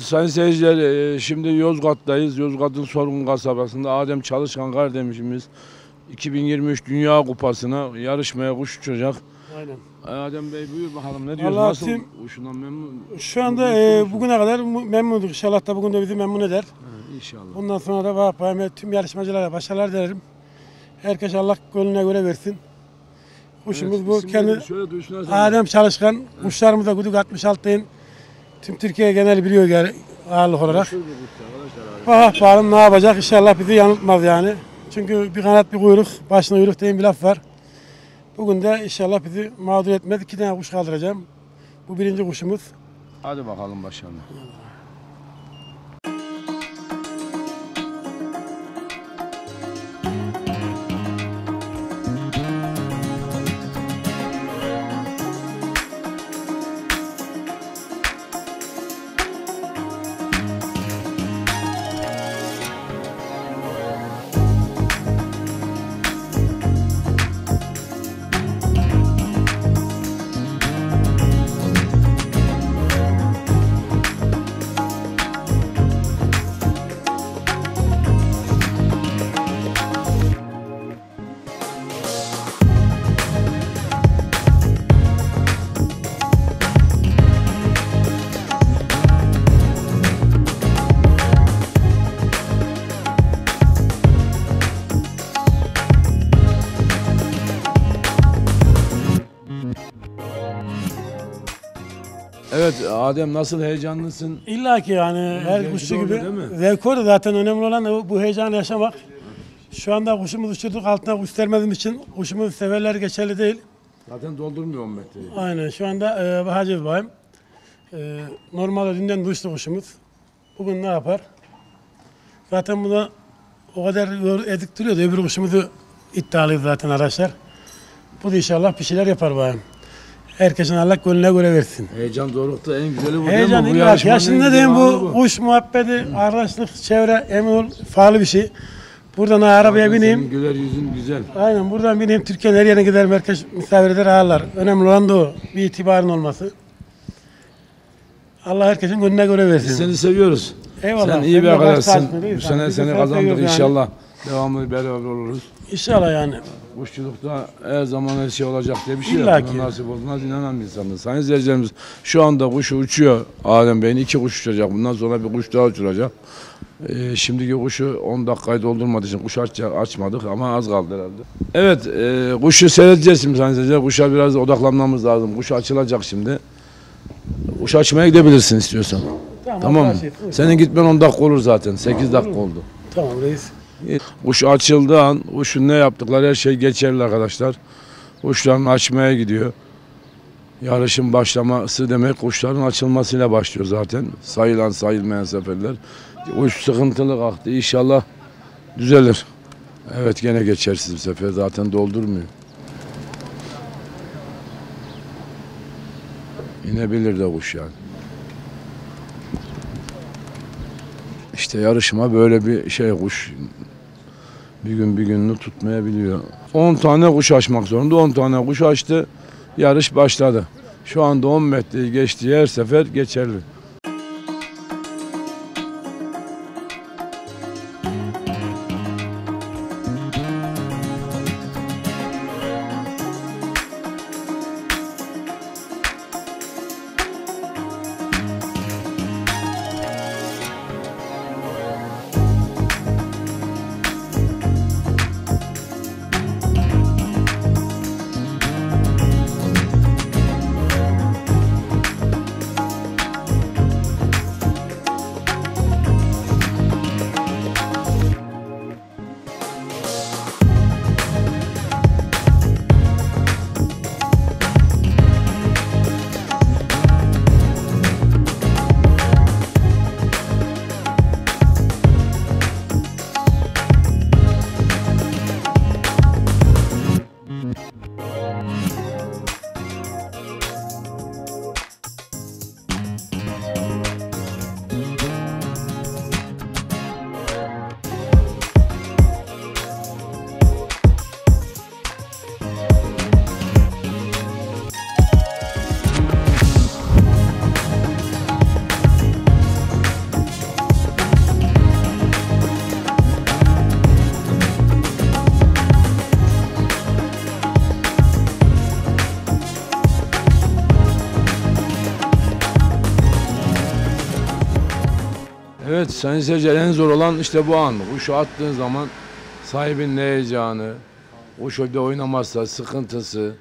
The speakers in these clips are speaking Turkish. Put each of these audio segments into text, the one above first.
Evet sayın seyirciler e, şimdi Yozgat'tayız. Yozgat'ın Sorgun kasabasında Adem Çalışkan kardeşimiz 2023 Dünya Kupası'na yarışmaya kuş uçacak. Aynen. Adem Bey buyur bakalım ne diyorsun? Vallahi Nasıl tim- kuşundan memnun? Şu anda e, bugüne kadar memnunduk. İnşallah da bugün de bizi memnun eder. Ha, İnşallah. Bundan sonra da bak ben tüm yarışmacılara başarılar dilerim. Herkes Allah gönlüne göre versin. Kuşumuz Evet, bu kendi. Adem Çalışkan. Kuşlarımıza Guduk 66'ın tüm Türkiye genel biliyor yani ağırlık olarak. Bak bakalım ne yapacak inşallah bizi yanıltmaz yani. Çünkü bir kanat bir kuyruk, başına kuyruk diye bir laf var. Bugün de inşallah bizi mağdur etmez. İki tane kuş kaldıracağım. Bu birinci kuşumuz. Hadi bakalım başlayalım. Evet Adem nasıl heyecanlısın? İlla ki yani her kuşçu gibi. değil mi? Zaten önemli olan da bu heyecanı yaşamak. Şu anda kuşumuzu uçurduk altına kuş sermediğim için kuşumuz severler geçerli değil. Zaten doldurmuyor 10 metreyi. Aynen şu anda e, Hacı İbrahim. E, normalde dünden düştü kuşumuz. Bugün ne yapar? Zaten buna o kadar yor- ediktiriyordu. Öbür kuşumuzu iddialıydı zaten araçlar. Bu da inşallah bir şeyler yapar bayım. Herkesin Allah gönlüne göre versin. Heyecan dorukta en güzeli bu Heyecan değil mi? Bu illa ki. yarışmanın Ya en şimdi ne güzel diyeyim anı bu kuş muhabbeti, arkadaşlık, çevre, emin ol pahalı bir şey. Buradan arabaya bineyim. Senin güler yüzün güzel. Aynen buradan bineyim Türkiye'nin her yerine gider merkez misafir eder ağırlar. Önemli olan da o. Bir itibarın olması. Allah herkesin gönlüne göre Biz versin. seni seviyoruz. Eyvallah. Sen iyi bir arkadaşsın. Bu sen. sene seni kazandık seviyoruz yani. inşallah. Devamlı beraber oluruz. İnşallah yani. Kuşçulukta her zaman her şey olacak diye bir şey İlla yok. ki. Nasip olduğuna inanan bir insanız. Sayın izleyicilerimiz şu anda kuşu uçuyor. Adem Bey'in iki kuş uçacak. Bundan sonra bir kuş daha uçuracak. Ee, şimdiki kuşu 10 dakikayı doldurmadığı için kuş aç, açmadık ama az kaldı herhalde. Evet e, kuşu seyredeceğiz şimdi sayın izleyiciler. Kuşa biraz odaklanmamız lazım. Kuş açılacak şimdi. Kuş açmaya gidebilirsin istiyorsan. Tamam mı? her şey- Senin gitmen 10 dakika olur zaten. 8 dakika oldu. Tamam reis. Kuş açıldığı an kuşun ne yaptıkları her şey geçerli arkadaşlar. Kuşların açmaya gidiyor. Yarışın başlaması demek kuşların açılmasıyla başlıyor zaten. Sayılan sayılmayan seferler. Kuş sıkıntılı kalktı. İnşallah düzelir. Evet gene geçersiz bir sefer zaten doldurmuyor. İnebilir de kuş yani. İşte yarışma böyle bir şey kuş bir gün bir gününü tutmayabiliyor. 10 tane kuş açmak zorunda. 10 tane kuş açtı. Yarış başladı. Şu anda 10 metreyi geçtiği her sefer geçerli. Evet Sayın seyirciler en zor olan işte bu an. Kuşu attığın zaman sahibin ne heyecanı, kuş orada oynamazsa sıkıntısı.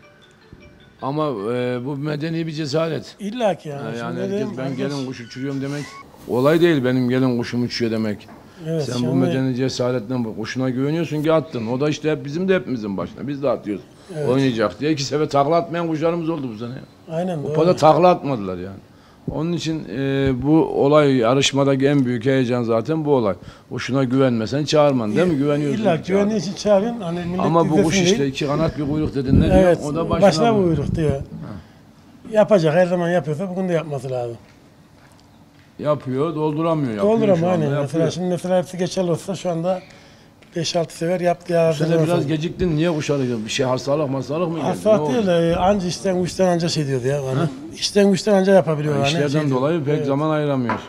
Ama e, bu medeni bir cesaret. İlla ki yani. Yani dedim, herkes ben herkes- gelin kuş uçuruyorum demek. Olay değil benim gelin kuşum uçuyor demek. Evet, Sen bu medeni cesaretle kuşuna güveniyorsun ki attın. O da işte hep bizim de hepimizin başına. Biz de atıyoruz. Evet. Oynayacak diye iki sefer takla atmayan kuşlarımız oldu bu sene. Aynen O doğru. pada takla atmadılar yani. Onun için e, bu olay yarışmadaki en büyük heyecan zaten bu olay. Kuşuna güvenmesen çağırman değil mi? Güveniyorsun. İlla güvenliği için çağırın. Hani millet Ama bu kuş işte iki kanat bir kuyruk dedin ne diyor? Evet, O da başına, başına, bu. buyruk diyor. Yapacak, her zaman yapıyorsa bugün de yapması lazım. Yapıyor, dolduramıyor. Hani yapıyor. mesela şimdi mesela hepsi geçerli olsa şu anda 5-6 sefer yaptı ya. Bu sene biraz geciktin. Niye kuş arıyorsun? Bir şey hastalık hastalık mı geldi? Hastalık değil de anca işten güçten anca şey diyordu ya. Hani işten güçten anca yapabiliyor. Yani işlerden şey diyor. dolayı pek Evet. zaman ayıramıyoruz.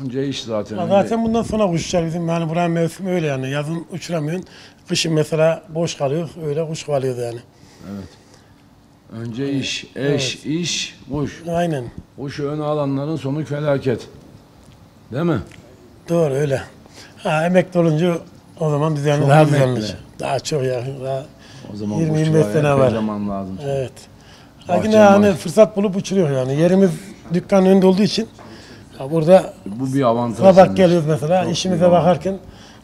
Anca iş zaten. Ya Zaten bundan sonra uçar bizim yani buranın mevsimi öyle yani. Yazın uçuramıyorsun. Kışın mesela boş kalıyor. Öyle kuş kalıyordu yani. Önce iş, eş, iş, kuş. Aynen. Kuşu öne alanların sonu felaket. Değil mi? Doğru öyle. Ha, emekli olunca o zaman düzenli daha düzenli. Daha çok ya. Daha, O zaman 20-25 kuşçulara sene var. zaman lazım. evet. Yine hani var. fırsat bulup uçuruyor yani. Yerimiz dükkanın önünde olduğu için burada Bu bir avantaj. sabah geliyoruz mesela Çok işimize bakarken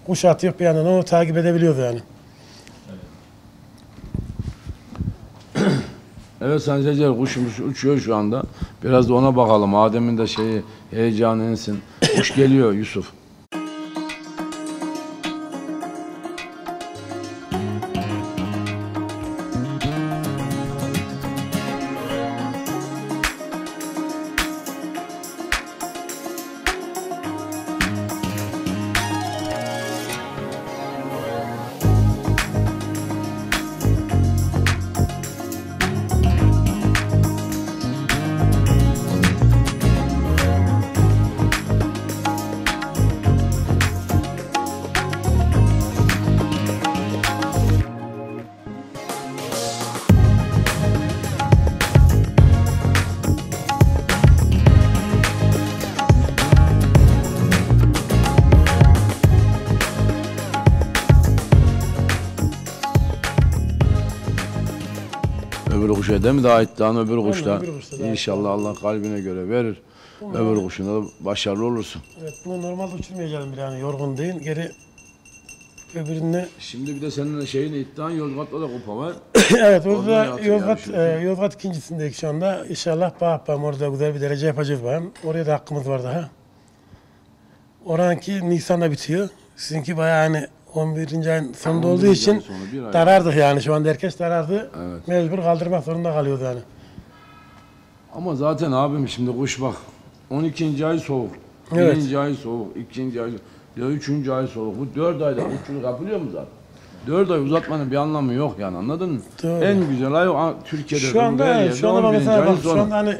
kuş atıyor bir yandan onu takip edebiliyoruz yani. Evet Sayın Seyirciler kuşumuz uçuyor şu anda. Biraz da ona bakalım. Adem'in de şeyi heyecanı insin. Kuş geliyor Yusuf. Kuşa değil mi daha iddianı öbür kuşta. öbür kuşta daha İnşallah Allah kalbine göre verir. Öbür kuşunda da başarılı olursun. Evet bunu normalde uçurmayacağım bir yani yorgun değil. Geri öbüründe Şimdi bir de senin şeyin iddian Yozgat'ta da kupa var. evet Orada orada yatıyor Yozgat, yani e, Yozgat ikincisindeyiz şu anda. İnşallah Bağpam orada güzel bir derece yapacağız bakalım. Oraya da hakkımız var daha. Oranki Nisan'da bitiyor. Sizinki bayağı hani 11. ayın sonunda 11. olduğu için darardık yani şu anda herkes darardı. Evet. Mecbur kaldırmak zorunda kalıyordu yani. Ama zaten abim şimdi kuş bak. 12. ay soğuk. Evet. 1. ay soğuk. 2. ay ya 3. ay soğuk. Bu 4 ayda uççuluk yapılıyor mu zaten? 4 ay uzatmanın bir anlamı yok yani anladın mı? Doğru. En güzel ay Türkiye'de. Şu anda evet, şu anda 11. mesela bak şu sonu. anda hani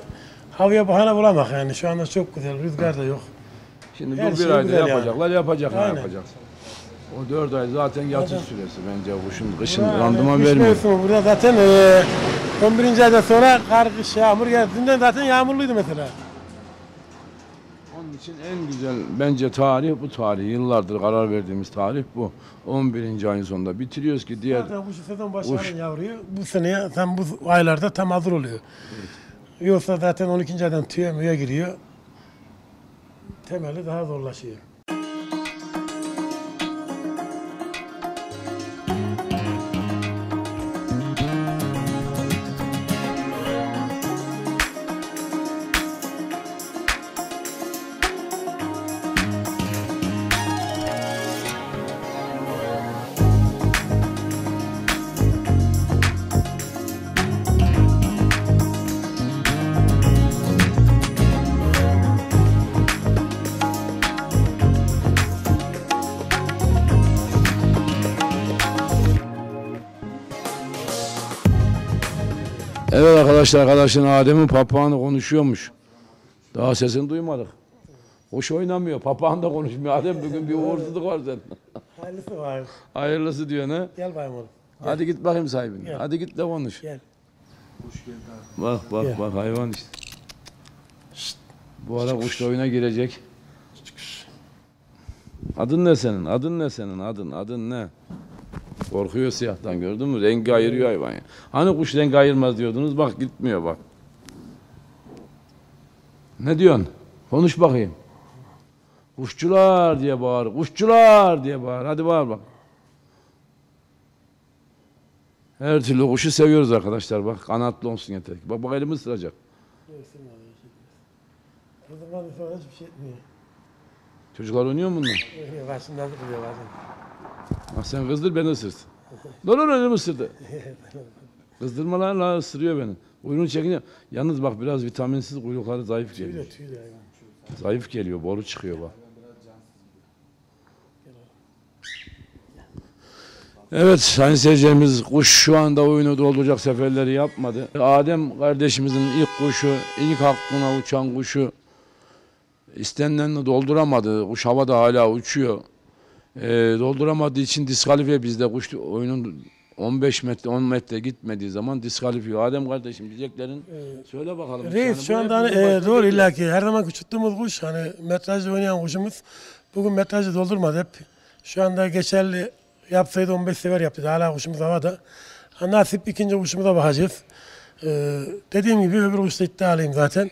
havaya bahane bulamak yani. Şu anda çok güzel. Rüzgar da yok. Şimdi her bu bir şey ayda güzel yani. yapacaklar, yapacaklar, Aynen. O 4 ay zaten yatış Zaten- süresi bence kuşun kışın Burada randıman kış vermiyor. mevsimi Burada zaten e, 11. aydan sonra kar, kış, yağmur geldiğinde zaten yağmurluydu mesela. Onun için en güzel bence tarih bu tarih. Yıllardır karar verdiğimiz tarih bu. 11. ayın sonunda bitiriyoruz ki diğer Zaten kuş sezon başlarının yavruyu bu seneye tam bu aylarda tam hazır oluyor. Yoksa zaten 12. aydan tüye müye giriyor. Temeli daha zorlaşıyor. Arkadaşlar arkadaşın Adem'in papağanı konuşuyormuş. Daha sesini duymadık. Hoş oynamıyor. Papağan da konuşmuyor. Adem bugün bir uğursuzluk var senin. Hayırlısı var. Hayırlısı diyor ne? Gel bayım oğlum. Hadi git bakayım sahibine. Gel. Hadi git de konuş. Gel. Bak bak Gel. bak hayvan işte. Bu ara kuş da oyuna girecek. Adın ne senin? Adın ne senin? Adın, adın ne? Korkuyor siyahtan gördün mü? Rengi ayırıyor hayvan ya. Hani kuş rengi ayırmaz diyordunuz bak gitmiyor bak. Ne diyorsun? Konuş bakayım. Kuşçular diye bağır. Kuşçular diye bağır. Hadi bağır bak. Her türlü kuşu seviyoruz arkadaşlar bak. Kanatlı olsun yeter ki. Bak bak elimi ısıracak. Kızımdan sonra hiçbir şey etmiyor. Çocuklar oynuyor mu bununla? Başından duruyor bazen. Bak sen kızdır beni ısırsın. Dur elimi ısırdı. Kızdırma lan la ısırıyor beni. Kuyruğunu çekince. Yalnız bak biraz vitaminsiz kuyrukları zayıf geliyor. Zayıf geliyor, boru çıkıyor bak. Evet sayın seyircilerimiz kuş şu anda oyunu dolduracak seferleri yapmadı. Adem kardeşimizin ilk kuşu, ilk hakkına uçan kuşu istenenini dolduramadı. Kuş havada hala uçuyor. Ee, dolduramadığı için diskalifiye bizde kuş oyunun 15 metre 10 metre gitmediği zaman diskalifiye. Adem kardeşim diyeceklerin söyle bakalım. Reis Yani şu anda hani, e, doğru illa ki her zaman uçuttuğumuz kuş hani metrajda oynayan kuşumuz bugün metrajı doldurmadı hep. Şu anda geçerli yapsaydı 15 sefer yaptı. Hala kuşumuz havada. Ha, nasip ikinci kuşumuza bakacağız. Ee, dediğim gibi öbür kuşta iddialıyım zaten.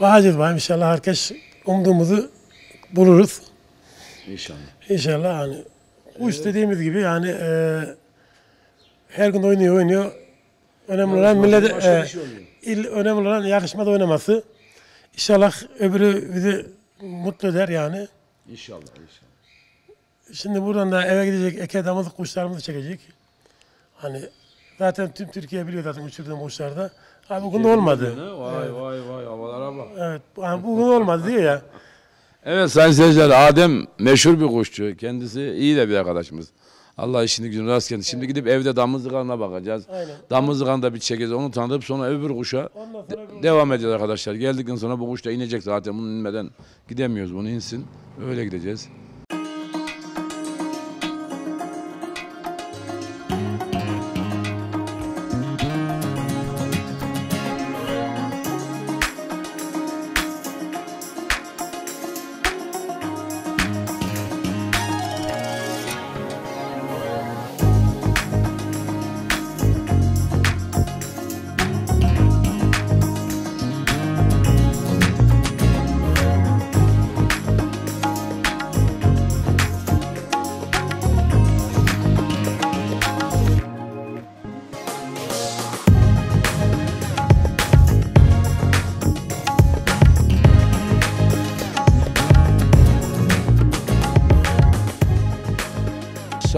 Bakacağız bakalım inşallah herkes umduğumuzu buluruz. İnşallah. İnşallah hani kuş dediğimiz gibi yani e, her gün oynuyor oynuyor. Önemli olan millet e, şey il, önemli olan yarışmada oynaması. İnşallah öbürü bizi mutlu eder yani. İnşallah inşallah. Şimdi buradan da eve gidecek eke damızlık kuşlarımızı çekecek. Hani zaten tüm Türkiye biliyor zaten uçurduğum kuşlarda. Abi bugün olmadı. Vay vay vay havalara bak. Evet. Yani bugün olmadı diyor ya. Evet sayın seyirciler Adem meşhur bir kuşçu. Kendisi iyi de bir arkadaşımız. Allah işini gücünü rast getirsin. Şimdi gidip evde damızlıklarına bakacağız. Aynen. Damızlıklarını da bir çekeceğiz. Onu tanıtıp sonra öbür kuşa Ondan sonra de- devam edeceğiz arkadaşlar. Geldikten sonra bu kuş da inecek zaten. Bunu inmeden gidemiyoruz. Bunu insin. Öyle gideceğiz.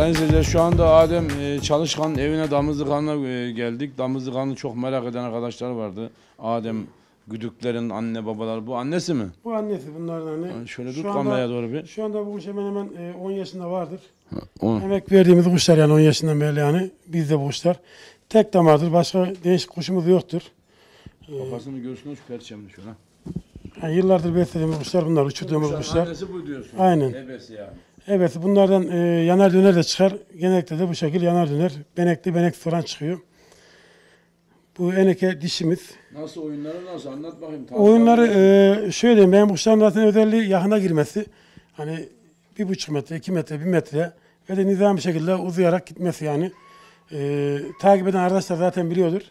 Sayın seyirciler şu anda Adem e, Çalışkan'ın evine Damızlıkan'a e, geldik. Damızlıkan'ı çok merak eden arkadaşlar vardı. Adem Güdüklerin anne babaları. Bu annesi mi? Bu annesi bunlardan hani. Şöyle Şu tut anda- kameraya doğru bir. Şu anda bu kuş hemen hemen e, 10 yaşında vardır. O. Emek verdiğimiz kuşlar yani 10 yaşından beri yani bizde bu kuşlar. Tek damardır. Başka değişik kuşumuz yoktur. Kafasını görsün şu perçemli şöyle. Yani yıllardır beslediğimiz kuşlar bunlar. Uçurduğumuz kuşlar. Annesi bu diyorsun. Aynen. Ebesi yani. Evet bunlardan e, yanar döner de çıkar. Genellikle de bu şekil yanar döner. Benekli benek soran çıkıyor. Bu eneke dişimiz. Nasıl oyunları nasıl anlat bakayım. Oyunları e, şöyle diyeyim. Benim kuşların zaten özelliği yakına girmesi. Hani bir buçuk metre, iki metre, bir metre ve de nizam bir şekilde uzayarak gitmesi yani. E, takip eden arkadaşlar zaten biliyordur.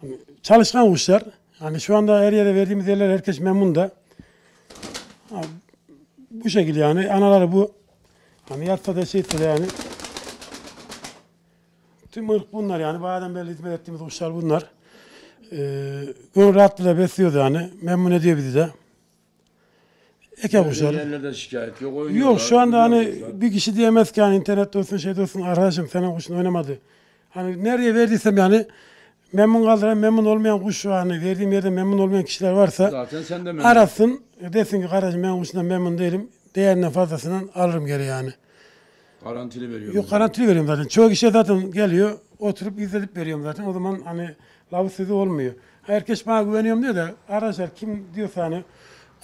Hani çalışkan kuşlar. Hani şu anda her yere verdiğimiz yerler herkes memnun da. Ha, bu şekil yani. Anaları bu. Hani yatsa da şeyse de yani. Tüm ırk bunlar yani. Bayadan beri hizmet ettiğimiz kuşlar bunlar. Ee, gönül rahatlığıyla besliyordu yani. Memnun ediyor bizi de. Eke kuşlar. Yerlerde şikayet yok. oynuyorlar, Yok şu anda hani gidiyorlar. bir kişi diyemez ki hani internette olsun şeyde olsun arkadaşım senin kuşun oynamadı. Hani nereye verdiysem yani memnun kaldıran memnun olmayan kuş şu hani verdiğim yerde memnun olmayan kişiler varsa Zaten sen de memnun. arasın desin ki kardeşim ben kuşundan memnun değilim. Değerinden fazlasından alırım geri yani. Garantili veriyorum. Yok garantili veriyorum zaten. Çoğu kişi zaten geliyor oturup izledip veriyorum zaten. O zaman hani lafı sözü olmuyor. Herkes bana güveniyorum diyor da arkadaşlar kim diyorsa hani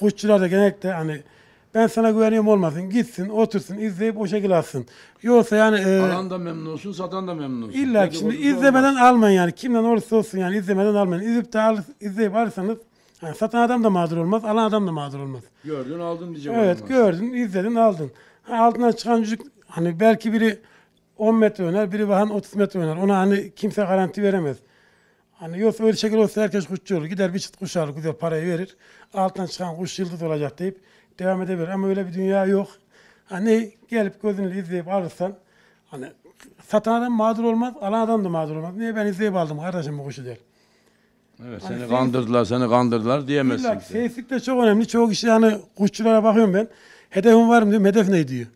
kuşçular da genellikle hani ben sana güveniyorum olmasın. Gitsin, otursun, izleyip o şekilde alsın. Yoksa yani e, Alan da memnun olsun, satan da memnun olsun. illa ki şimdi izlemeden olmaz. almayın yani. Kimden olursa olsun yani izlemeden almayın. İzleyip de al, izleyip alırsanız Yani satan adam da mağdur olmaz, alan adam da mağdur olmaz. Gördün aldın diyecek. Evet olmaz. gördün, izledin, aldın. Ha, altından çıkan çocuk hani belki biri 10 metre oynar, biri bahan 30 metre oynar. Ona hani kimse garanti veremez. Hani yoksa öyle şekil olsa herkes kuşçu olur. Gider bir çıt kuş alır, güzel parayı verir. Alttan çıkan kuş yıldız olacak deyip devam edebilir. Ama öyle bir dünya yok. Hani gelip gözünle izleyip alırsan hani satan adam mağdur olmaz, alan adam da mağdur olmaz. Niye ben izleyip aldım kardeşim bu kuşu der. Evet Hani seni kandırdılar, seni kandırdılar diyemezsin. İlla seyislik de çok önemli. Çoğu kişi yani kuşçulara bakıyorum ben. Hedefim var mı diyorum. Hedef ne diyor.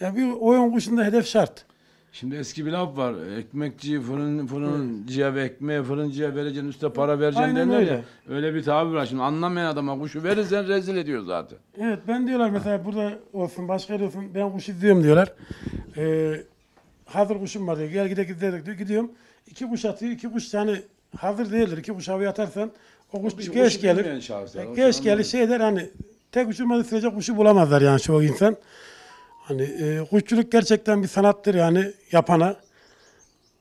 Ya bir oyun kuşunda hedef şart. Şimdi eski bir laf var. Ekmekçi fırın fırıncıya ve ekmeğe fırıncıya vereceksin üstte para vereceksin Aynen derler öyle. ya. Öyle bir tabir var. Şimdi anlamayan adama kuşu verirsen rezil ediyor zaten. Evet ben diyorlar mesela burada olsun başka yerde olsun ben kuş izliyorum diyorlar. Ee, hazır kuşum var diyor. Gel gidelim gidelim diyor. Gidiyorum. İki kuş atıyor. iki kuş yani hazır değildir. İki kuş havaya atarsan o kuş Kuşu geç gelir. o Geç şu gelir şey der hani tek uçurmadığı sürece kuşu bulamazlar yani çoğu insan. Hani e, kuşçuluk gerçekten bir sanattır yani yapana.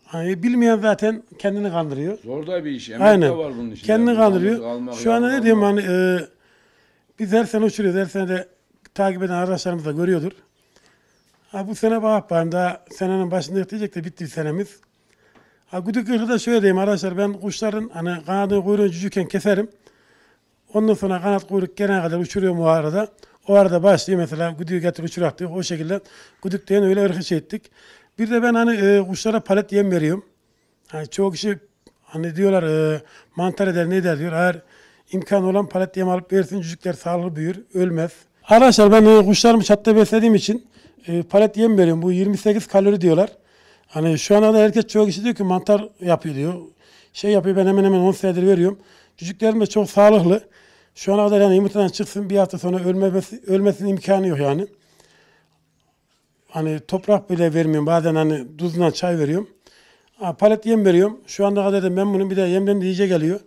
Hani bilmeyen zaten kendini kandırıyor. Zor da bir iş. Emek Aynen. de var bunun içinde. Kendini kandırıyor. almak, Şu anda ne diyeyim hani e, biz her sene uçuruyoruz. Her sene de takip eden arkadaşlarımız da görüyordur. Ha, bu sene bak bakayım daha senenin başında diyecek de bitti senemiz. Ha, güdük da şöyle diyeyim arkadaşlar ben kuşların hani kanadını kuyruğunu cücükken keserim. Ondan sonra kanat kuyruk gelene kadar uçuruyorum o arada. O arada başlayayım mesela güdüğü getir uçurak diyor. O şekilde güdük diyen öyle ırkı şey ettik. Bir de ben hani e, kuşlara palet yem veriyorum. Hani çoğu kişi hani diyorlar e, mantar eder ne eder diyor. Eğer imkan olan palet yem alıp versin çocuklar sağlıklı büyür, ölmez. Arkadaşlar ben e, kuşlarımı çatta beslediğim için e, palet yem veriyorum. Bu 28 kalori diyorlar. Hani şu ana da herkes çoğu kişi diyor ki mantar yapıyor diyor. Şey yapıyor ben hemen hemen 10 senedir veriyorum. Çocuklarım da çok sağlıklı. Şu ana kadar yani yumurtadan çıksın bir hafta sonra ölmemesi, ölmesinin imkanı yok yani. Hani toprak bile vermiyorum. Bazen hani tuzla çay veriyorum. Palet yem veriyorum. Şu anda kadar da memnunum. Bir de yemden de iyice geliyor.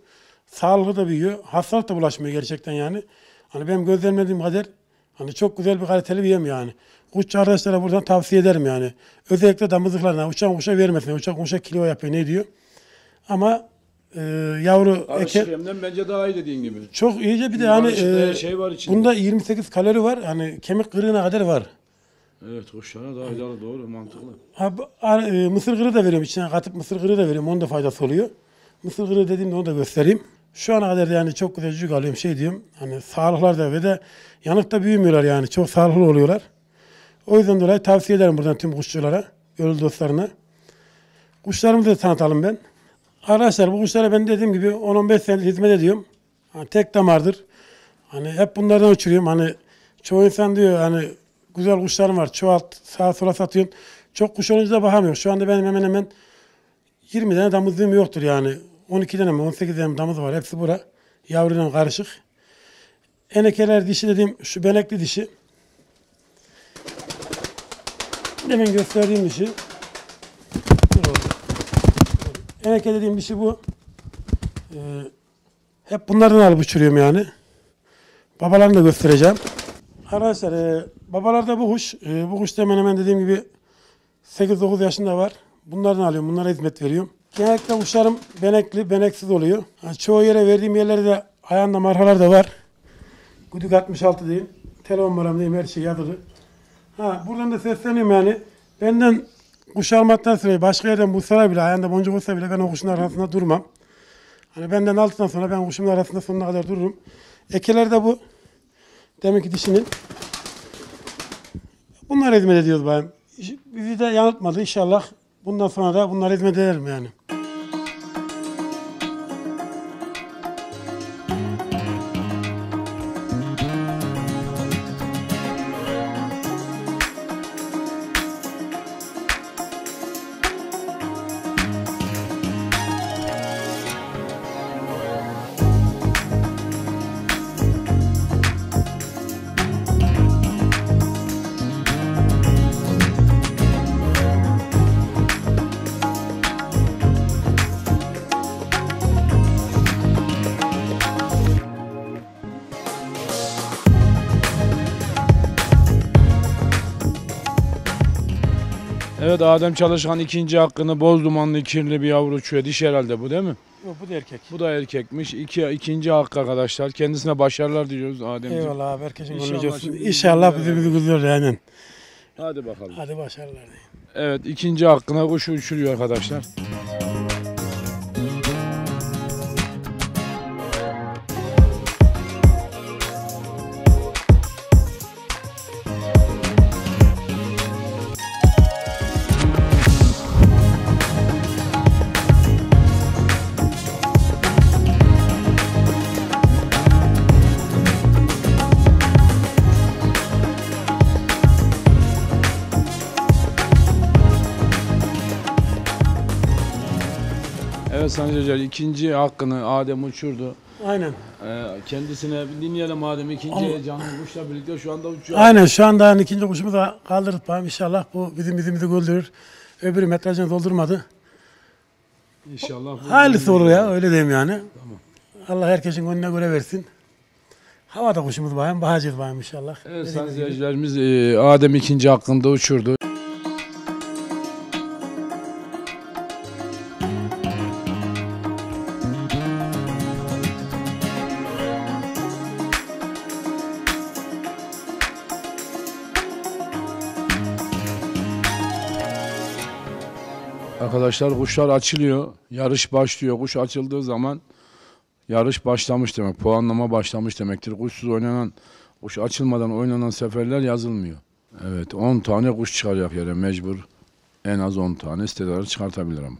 Sağlıklı da büyüyor. Hastalık da bulaşmıyor gerçekten yani. Hani benim gözlemlediğim kadar hani çok güzel bir kaliteli bir yem yani. Kuşçu arkadaşlara buradan tavsiye ederim yani. Özellikle damızlıklarına uçan kuşa vermesin. Uçan kuşa kilo yapıyor ne diyor. Ama e, yavru Karışık eke yemden bence daha iyi dediğin gibi. çok iyice bir de hani karışıkta her e, şey var içinde. bunda 28 kalori var. Hani kemik kırığına kadar var. Evet kuşlara daha faydalı doğru mantıklı. Ha, bu- ar- e, mısır kırığı da veriyorum içine katıp mısır kırığı da veriyorum. Onun da faydası oluyor. Mısır kırığı dediğimde onu da göstereyim. Şu ana kadar da yani çok güzel cücük alıyorum şey diyorum. Hani sağlıklar da ve de yanıkta büyümüyorlar yani. Çok sağlıklı oluyorlar. O yüzden dolayı tavsiye ederim buradan tüm kuşçulara, gönül dostlarına. Kuşlarımızı da tanıtalım ben. Arkadaşlar bu kuşlara ben dediğim gibi 10-15 senedir hizmet ediyorum. Hani tek damardır. Hani hep bunlardan uçuruyorum. Hani çoğu insan diyor hani güzel kuşlarım var. Çoğalt sağa sola satıyorsun. Çok kuş olunca da bakamıyorum. Şu anda benim hemen hemen 20 tane damızlığım yoktur yani. 12 tane mi 18 tane damız var. Hepsi bura. Yavruyla karışık. Enekeler dişi dediğim şu benekli dişi. Demin gösterdiğim dişi. Eneke dediğim dişi bu. Ee, hep bunlardan alıp uçuruyorum yani. Babalarını da göstereceğim. Arkadaşlar e, babalarda bu kuş. E, bu kuş da hemen hemen dediğim gibi 8-9 yaşında var. Bunlardan alıyorum. Bunlara hizmet veriyorum. Genellikle kuşlarım benekli, beneksiz oluyor. Ha, çoğu yere verdiğim yerlerde de ayağında markalar da var. Güdük 66 diyeyim. Telefon numaram diyeyim her şey yazılı. Ha, buradan da sesleniyorum yani. Benden kuş almaktan sonra başka yerden bulsalar bile ayağında boncuk olsa bile ben o kuşun arasında durmam. Hani benden altından sonra ben kuşumun arasında sonuna kadar dururum. Ekeler de bu. Demek ki dişinin. Bunlar hizmet ediyoruz bayım. Bizi de yanıltmadı inşallah. Bundan sonra da bunlara hizmet ederim yani. Evet Adem Çalışkan ikinci hakkını boz dumanlı kirli bir yavru uçuyor. Diş herhalde bu değil mi? Yok, bu da erkek. Bu da erkekmiş. İki, ikinci hakkı arkadaşlar. Kendisine başarılar diliyoruz Ademciğim. Eyvallah abi herkesin İnşallah gönlü olsun. İnşallah bizi bizi güzel yani. Hadi bakalım. Hadi başarılar. diyeyim. Evet ikinci hakkına kuşu uçuruyor arkadaşlar. Sayın Seyirciler ikinci hakkını Adem uçurdu. Aynen. Ee, kendisine dinleyelim Adem ikinci Allah. canlı kuşla birlikte şu anda uçuyor. Aynen şu anda yani ikinci kuşumu da kaldırıp bağım inşallah bu bizim bizimizi güldürür. Öbürü metrajını doldurmadı. İnşallah. Hayırlısı olur ya öyle diyeyim yani. Allah herkesin gönlüne göre versin. Havada kuşumuz bağım, bahacız bağım inşallah. Evet seyircilerimiz e, Adem ikinci hakkında uçurdu. Arkadaşlar kuşlar açılıyor. Yarış başlıyor. Kuş açıldığı zaman yarış başlamış demek. Puanlama başlamış demektir. Kuşsuz oynanan, kuş açılmadan oynanan seferler yazılmıyor. Evet 10 tane kuş çıkaracak yere mecbur. En az 10 tane istediğleri çıkartabilir ama.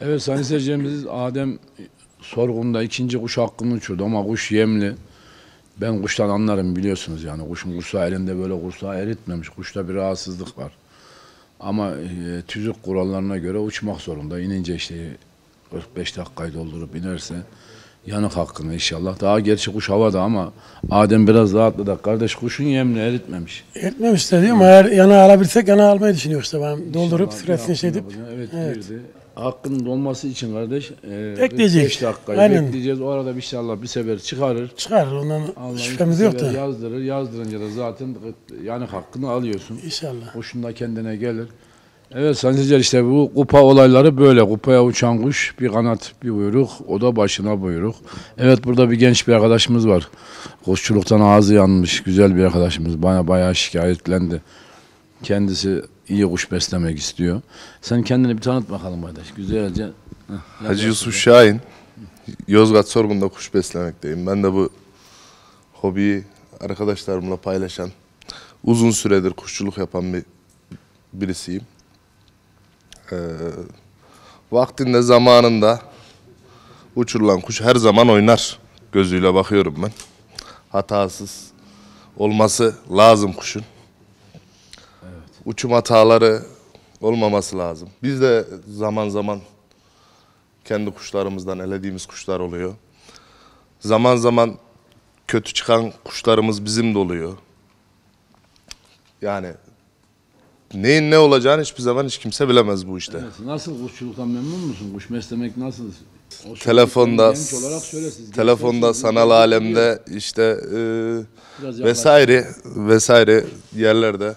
Evet sayın seyircilerimiz Adem sorgunda ikinci kuş hakkını uçurdu ama kuş yemli. Ben kuştan anlarım biliyorsunuz yani kuşun kursağı elinde böyle kursağı eritmemiş. Kuşta bir rahatsızlık var. Ama e, tüzük kurallarına göre uçmak zorunda. İnince işte 45 dakikayı doldurup inerse yanık hakkını inşallah. Daha gerçi kuş havada ama Adem biraz rahatladı. Kardeş kuşun yemli eritmemiş. Etmemiş de diyorum eğer yana alabilsek yana almayı düşünüyoruz işte ben doldurup süresini şey edip. Evet, Evet. girdi. Hakkının dolması için kardeş e, Bekleyecek. 45 dakikayı Aynen. bekleyeceğiz. O arada inşallah bir sefer çıkarır. Çıkar ondan Allah şüphemiz yok da. Yazdırır. Yazdırınca da zaten yani hakkını alıyorsun. İnşallah. Kuşun da kendine gelir. Evet seyirciler işte bu kupa olayları böyle. Kupaya uçan kuş bir kanat bir buyruk. O da başına buyruk. Evet burada bir genç bir arkadaşımız var. Kuşçuluktan ağzı yanmış. Güzel bir arkadaşımız. Bana bayağı şikayetlendi. Kendisi iyi kuş beslemek istiyor. Sen kendini bir tanıt bakalım kardeş. Güzelce. Heh, Hacı Yusuf Şahin. Yozgat Sorgun'da kuş beslemekteyim. Ben de bu hobiyi arkadaşlarımla paylaşan, uzun süredir kuşçuluk yapan bir birisiyim. Ee, vaktinde zamanında uçurulan kuş her zaman oynar gözüyle bakıyorum ben. Hatasız olması lazım kuşun. Uçum hataları olmaması lazım. Biz de zaman zaman kendi kuşlarımızdan elediğimiz kuşlar oluyor. Zaman zaman kötü çıkan kuşlarımız bizim de oluyor. Yani neyin ne olacağını hiçbir zaman hiç kimse bilemez bu işte. Evet, nasıl kuşçuluktan memnun musun? Kuş beslemek nasıl? O Telefonda, telefonda, sanal alemde işte e, vesaire vesaire yerlerde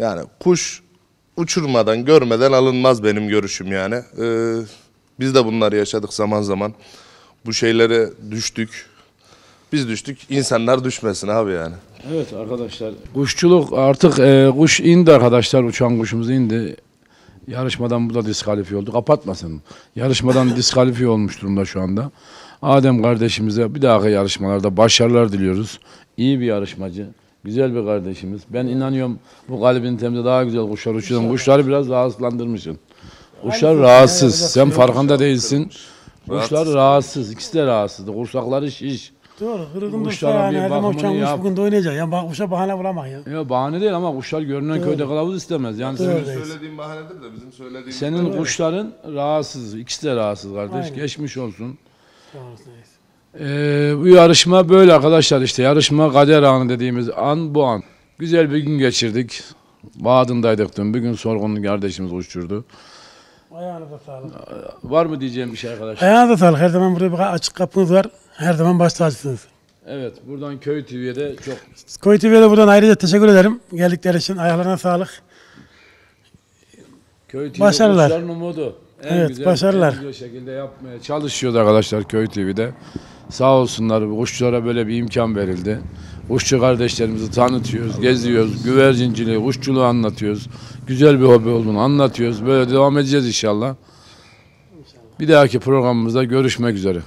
yani kuş uçurmadan görmeden alınmaz benim görüşüm yani. Ee, biz de bunları yaşadık zaman zaman. Bu şeylere düştük. Biz düştük. insanlar düşmesin abi yani. Evet arkadaşlar. Kuşçuluk artık e, kuş indi arkadaşlar. Uçan kuşumuz indi. Yarışmadan bu da diskalifiye oldu. Kapatmasın. Yarışmadan diskalifiye olmuş durumda şu anda. Adem kardeşimize bir dahaki yarışmalarda başarılar diliyoruz. İyi bir yarışmacı. Güzel bir kardeşimiz. Ben inanıyorum bu kalbin temde daha güzel kuşlar uçuyorsun. Kuşları biraz rahatsızlandırmışsın. Kuşlar Aynen. rahatsız. Sen farkında değilsin. Kuşlar Rahatsız. İkisi de rahatsızdı. Kursakları şiş. Doğru. Kırgın Kuşlara dursa yani bir her zaman bakımını uçan kuş yap. bugün de oynayacak. Yani bak kuşa bahane bulamak ya. Ya bahane değil ama kuşlar görünen köyde kılavuz istemez. Yani Doğru. senin, Senin söylediğin bahanedir de bizim söylediğimiz senin kuşların rahatsız. İkisi de rahatsız kardeş. Aynen. Geçmiş olsun. Doğrusu. Ee, bu yarışma böyle arkadaşlar işte yarışma kader anı dediğimiz an bu an. Güzel bir gün geçirdik. Badındaydık dün. Bir gün sorgunlu kardeşimiz uçurdu. Ayağınıza sağlık. Var mı diyeceğim bir şey arkadaşlar? Ayağınıza sağlık. Her zaman buraya bir açık kapınız var. Her zaman baş tacısınız. Evet buradan Köy TV'ye de çok Koy TV'ye de buradan ayrıca teşekkür ederim. Geldikleri için ayaklarına sağlık. Köy TV Başarılar. umudu. En Evet, güzel, başarılar. En güzel şekilde yapmaya çalışıyoruz arkadaşlar Köy TV'de. Sağ olsunlar kuşçulara böyle bir imkan verildi. Kuşçu kardeşlerimizi tanıtıyoruz, geziyoruz, güvercinciliği, kuşçuluğu anlatıyoruz. Güzel bir hobi olduğunu anlatıyoruz. Böyle devam edeceğiz inşallah. Bir dahaki programımızda görüşmek üzere.